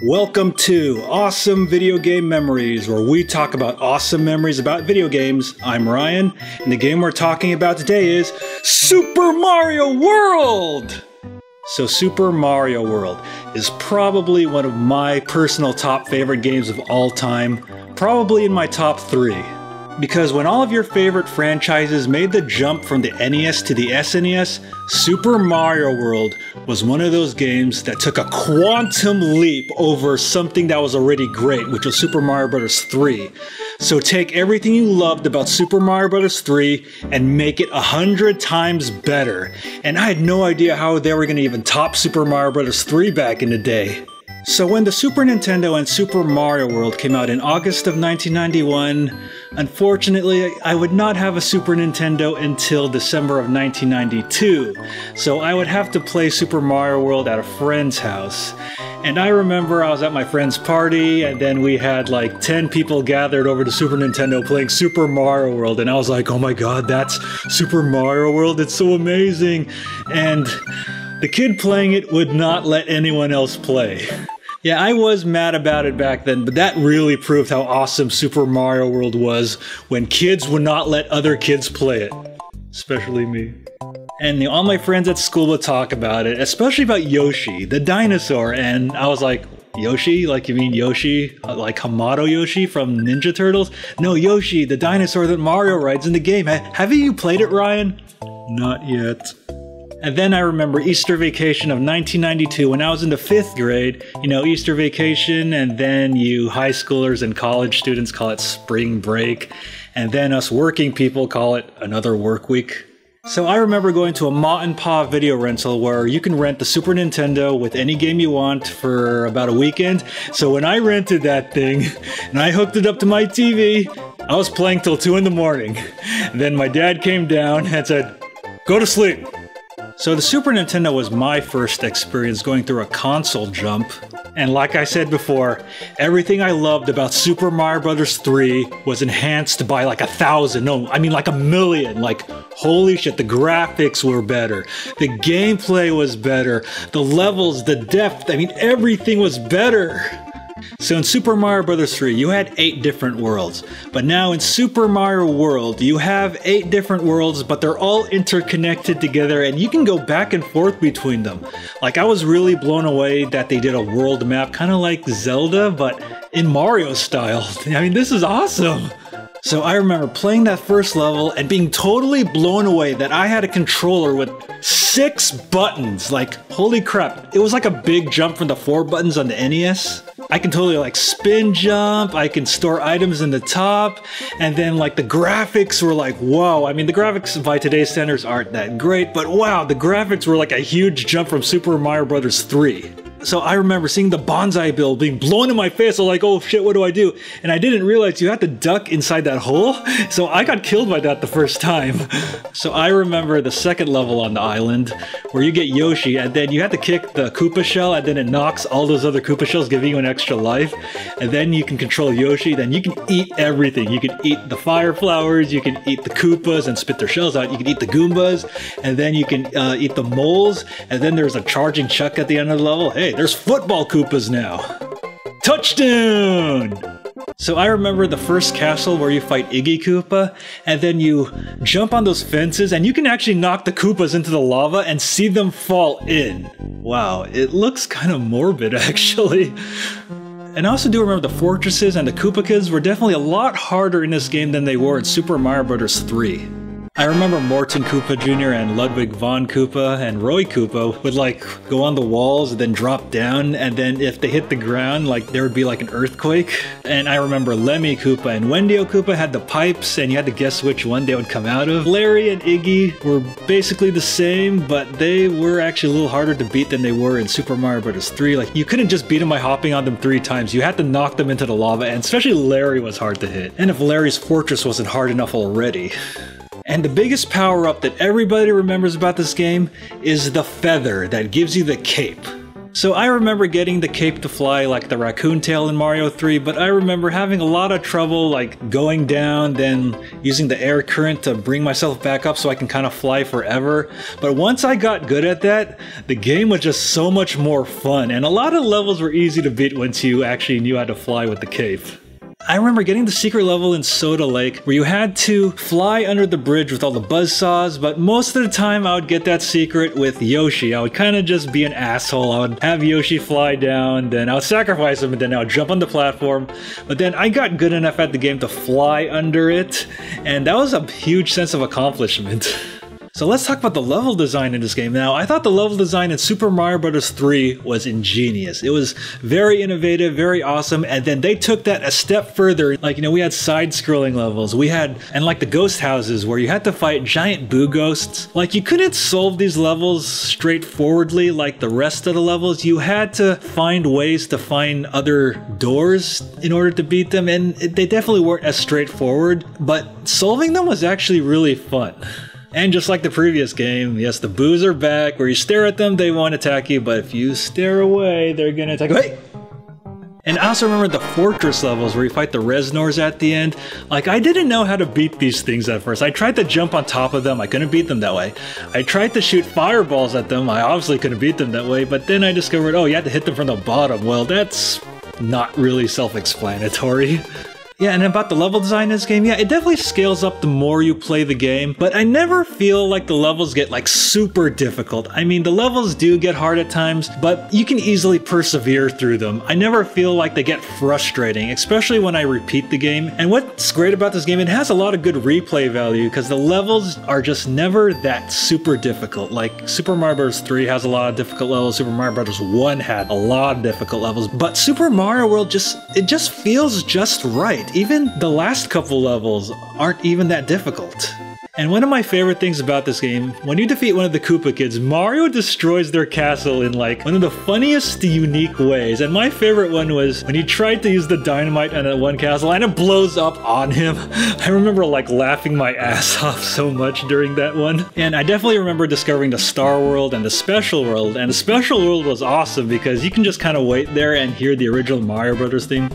Welcome to Awesome Video Game Memories, where we talk about awesome memories about video games. I'm Ryan, and the game we're talking about today is Super Mario World! So, Super Mario World is probably one of my personal top favorite games of all time, probably in my top three. Because when all of your favorite franchises made the jump from the NES to the SNES, Super Mario World was one of those games that took a quantum leap over something that was already great, which was Super Mario Bros. 3. So take everything you loved about Super Mario Bros. 3 and make it a hundred times better. And I had no idea how they were going to even top Super Mario Bros. 3 back in the day. So when the Super Nintendo and Super Mario World came out in August of 1991, unfortunately I would not have a Super Nintendo until December of 1992. So I would have to play Super Mario World at a friend's house. And I remember I was at my friend's party, and then we had like 10 people gathered over to Super Nintendo playing Super Mario World. And I was like, oh my god, that's Super Mario World, it's so amazing. And the kid playing it would not let anyone else play. Yeah, I was mad about it back then, but that really proved how awesome Super Mario World was when kids would not let other kids play it. Especially me. And all my friends at school would talk about it, especially about Yoshi, the dinosaur, and I was like, Yoshi? Like you mean Yoshi? Uh, like Hamato Yoshi from Ninja Turtles? No, Yoshi, the dinosaur that Mario rides in the game. Have you played it, Ryan? Not yet. And then I remember Easter vacation of 1992 when I was in the fifth grade. You know, Easter vacation, and then you high schoolers and college students call it spring break. And then us working people call it another work week. So I remember going to a Ma and Pa video rental where you can rent the Super Nintendo with any game you want for about a weekend. So when I rented that thing and I hooked it up to my TV, I was playing till 2 in the morning. And then my dad came down and said, Go to sleep. So the Super Nintendo was my first experience going through a console jump. And like I said before, everything I loved about Super Mario Bros. 3 was enhanced by like a thousand, no, I mean like a million. Like, holy shit, the graphics were better, the gameplay was better, the levels, the depth, I mean, everything was better. So in Super Mario Bros. 3, you had 8 different worlds. But now in Super Mario World, you have 8 different worlds, but they're all interconnected together and you can go back and forth between them. Like, I was really blown away that they did a world map, kind of like Zelda, but in Mario style. I mean, this is awesome! So I remember playing that first level and being totally blown away that I had a controller with six buttons. Like, holy crap. It was like a big jump from the four buttons on the NES. I can totally like spin jump, I can store items in the top, and then like the graphics were like, whoa. I mean, the graphics by today's standards aren't that great, but wow, the graphics were like a huge jump from Super Mario Bros. 3. So I remember seeing the Banzai Bill being blown in my face. I was like, oh shit, what do I do? And I didn't realize you had to duck inside that hole. So I got killed by that the first time. So I remember the second level on the island where you get Yoshi and then you have to kick the Koopa shell and then it knocks all those other Koopa shells, giving you an extra life. And then you can control Yoshi. Then you can eat everything. You can eat the fire flowers, you can eat the Koopas and spit their shells out. You can eat the Goombas and then you can uh, eat the moles. And then there's a charging chuck at the end of the level. Hey, there's football Koopas now. Touchdown! So I remember the first castle where you fight Iggy Koopa, and then you jump on those fences, and you can actually knock the Koopas into the lava and see them fall in. Wow, it looks kind of morbid actually. And I also do remember the fortresses and the Koopa Kids were definitely a lot harder in this game than they were in Super Mario Bros. 3. I remember Morton Koopa Jr. and Ludwig von Koopa and Roy Koopa would like go on the walls and then drop down and then if they hit the ground like there would be like an earthquake. And I remember Lemmy Koopa and Wendy Koopa had the pipes and you had to guess which one they would come out of. Larry and Iggy were basically the same but they were actually a little harder to beat than they were in Super Mario Bros. 3. Like you couldn't just beat them by hopping on them three times. You had to knock them into the lava and especially Larry was hard to hit. And if Larry's fortress wasn't hard enough already. And the biggest power up that everybody remembers about this game is the feather that gives you the cape. So I remember getting the cape to fly like the raccoon tail in Mario 3, but I remember having a lot of trouble like going down, then using the air current to bring myself back up so I can kind of fly forever. But once I got good at that, the game was just so much more fun, and a lot of levels were easy to beat once you actually knew how to fly with the cape. I remember getting the secret level in Soda Lake where you had to fly under the bridge with all the buzz saws, but most of the time I would get that secret with Yoshi. I would kind of just be an asshole. I would have Yoshi fly down, then I would sacrifice him, and then I would jump on the platform. But then I got good enough at the game to fly under it, and that was a huge sense of accomplishment. So let's talk about the level design in this game. Now, I thought the level design in Super Mario Bros. 3 was ingenious. It was very innovative, very awesome, and then they took that a step further. Like, you know, we had side-scrolling levels. We had, and like the ghost houses where you had to fight giant boo ghosts. Like, you couldn't solve these levels straightforwardly like the rest of the levels. You had to find ways to find other doors in order to beat them, and they definitely weren't as straightforward, but solving them was actually really fun. And just like the previous game, yes, the boos are back. Where you stare at them, they won't attack you, but if you stare away, they're gonna attack you. And I also remember the fortress levels where you fight the Reznors at the end. Like, I didn't know how to beat these things at first. I tried to jump on top of them, I couldn't beat them that way. I tried to shoot fireballs at them, I obviously couldn't beat them that way, but then I discovered, oh, you had to hit them from the bottom. Well, that's not really self explanatory. Yeah, and about the level design in this game, yeah, it definitely scales up the more you play the game, but I never feel like the levels get like super difficult. I mean, the levels do get hard at times, but you can easily persevere through them. I never feel like they get frustrating, especially when I repeat the game. And what's great about this game, it has a lot of good replay value because the levels are just never that super difficult. Like Super Mario Bros. 3 has a lot of difficult levels, Super Mario Bros. 1 had a lot of difficult levels, but Super Mario World just, it just feels just right. Even the last couple levels aren't even that difficult. And one of my favorite things about this game, when you defeat one of the Koopa kids, Mario destroys their castle in like one of the funniest, unique ways. And my favorite one was when he tried to use the dynamite on that one castle and it blows up on him. I remember like laughing my ass off so much during that one. And I definitely remember discovering the Star World and the Special World. And the Special World was awesome because you can just kind of wait there and hear the original Mario Brothers theme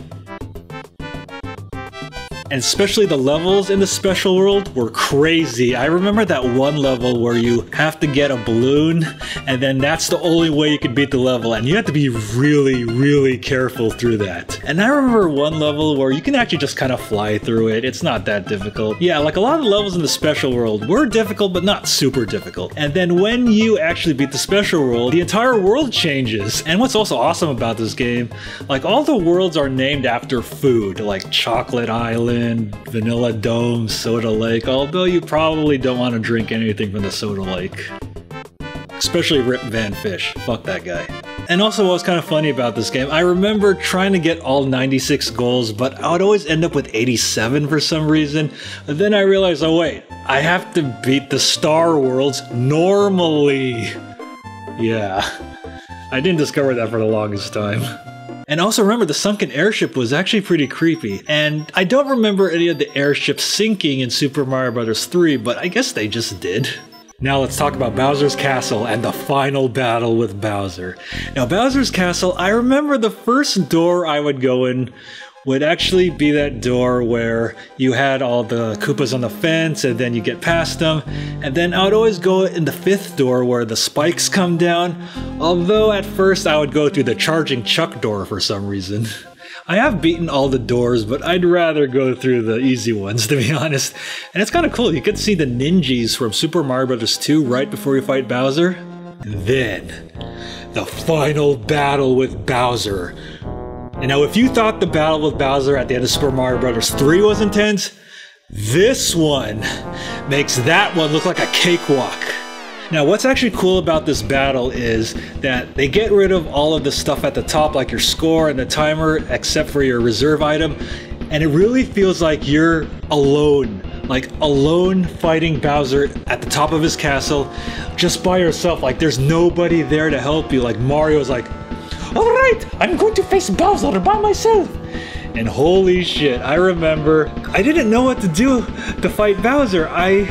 and especially the levels in the special world were crazy. I remember that one level where you have to get a balloon, and then that's the only way you could beat the level, and you have to be really, really careful through that. And I remember one level where you can actually just kind of fly through it. It's not that difficult. Yeah, like a lot of the levels in the special world were difficult, but not super difficult. And then when you actually beat the special world, the entire world changes. And what's also awesome about this game, like all the worlds are named after food, like Chocolate Island, Vanilla Dome, Soda Lake, although you probably don't want to drink anything from the Soda Lake. Especially Rip Van Fish. Fuck that guy. And also what was kind of funny about this game, I remember trying to get all 96 goals, but I would always end up with 87 for some reason. But then I realized, oh wait, I have to beat the Star Worlds normally. Yeah. I didn't discover that for the longest time. And also remember, the sunken airship was actually pretty creepy. And I don't remember any of the airships sinking in Super Mario Bros. 3, but I guess they just did. Now let's talk about Bowser's Castle and the final battle with Bowser. Now Bowser's Castle, I remember the first door I would go in would actually be that door where you had all the Koopas on the fence and then you get past them. And then I would always go in the fifth door where the spikes come down. Although at first I would go through the charging Chuck door for some reason. I have beaten all the doors, but I'd rather go through the easy ones, to be honest. And it's kind of cool. You get to see the ninjas from Super Mario Bros. 2 right before you fight Bowser. Then, the final battle with Bowser, and now, if you thought the battle with Bowser at the end of Super Mario Bros. 3 was intense, this one makes that one look like a cakewalk. Now, what's actually cool about this battle is that they get rid of all of the stuff at the top, like your score and the timer, except for your reserve item, and it really feels like you're alone like alone fighting Bowser at the top of his castle just by yourself like there's nobody there to help you like Mario's like Alright, I'm going to face Bowser by myself. And holy shit, I remember I didn't know what to do to fight Bowser. I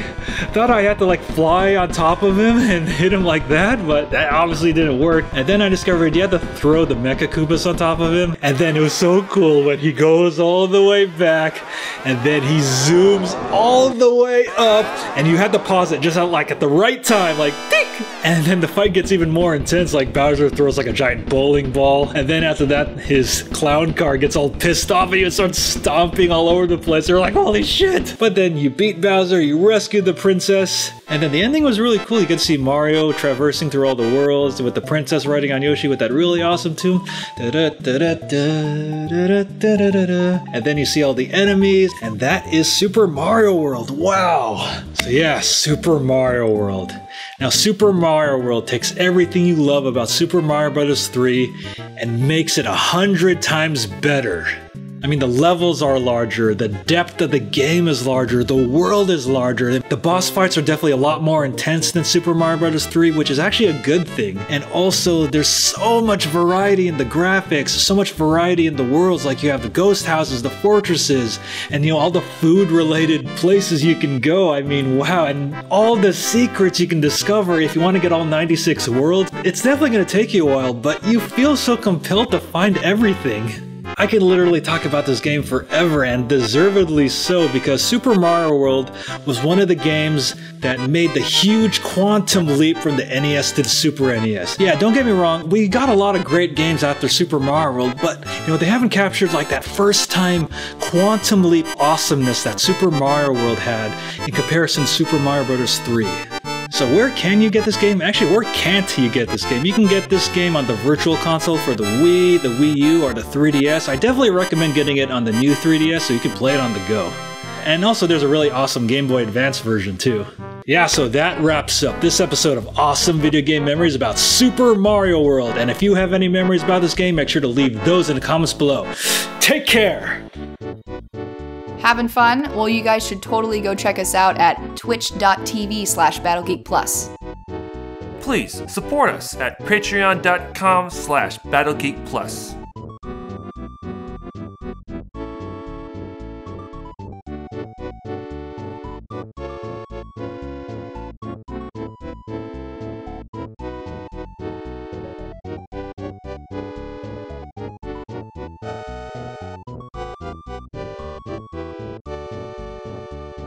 thought I had to like fly on top of him and hit him like that, but that obviously didn't work. And then I discovered you had to throw the Mecha Koopas on top of him. And then it was so cool when he goes all the way back and then he zooms all the way up and you had to pause it just at like at the right time, like tick! And then the fight gets even more intense, like Bowser throws like a giant bowling ball. And then after that, his clown car gets all pissed off and and starts stomping all over the place. They're like, holy shit! But then you beat Bowser, you rescue the princess, and then the ending was really cool. You could see Mario traversing through all the worlds with the princess riding on Yoshi with that really awesome tune. And then you see all the enemies, and that is Super Mario World. Wow! So yeah, Super Mario World. Now, Super Mario World takes everything you love about Super Mario Bros. 3 and makes it a hundred times better. I mean, the levels are larger, the depth of the game is larger, the world is larger. The boss fights are definitely a lot more intense than Super Mario Bros. 3, which is actually a good thing. And also, there's so much variety in the graphics, so much variety in the worlds. Like, you have the ghost houses, the fortresses, and you know, all the food related places you can go. I mean, wow, and all the secrets you can discover if you want to get all 96 worlds. It's definitely going to take you a while, but you feel so compelled to find everything. I can literally talk about this game forever and deservedly so because Super Mario World was one of the games that made the huge quantum leap from the NES to the Super NES. Yeah, don't get me wrong, we got a lot of great games after Super Mario World, but you know, they haven't captured like that first time quantum leap awesomeness that Super Mario World had in comparison to Super Mario Bros. 3. So where can you get this game? Actually, where can't you get this game? You can get this game on the Virtual Console for the Wii, the Wii U, or the 3DS. I definitely recommend getting it on the new 3DS so you can play it on the go. And also, there's a really awesome Game Boy Advance version too. Yeah, so that wraps up this episode of awesome video game memories about Super Mario World. And if you have any memories about this game, make sure to leave those in the comments below. Take care! Having fun? Well, you guys should totally go check us out at twitch.tv slash battlegeekplus. Please support us at patreon.com slash battlegeekplus.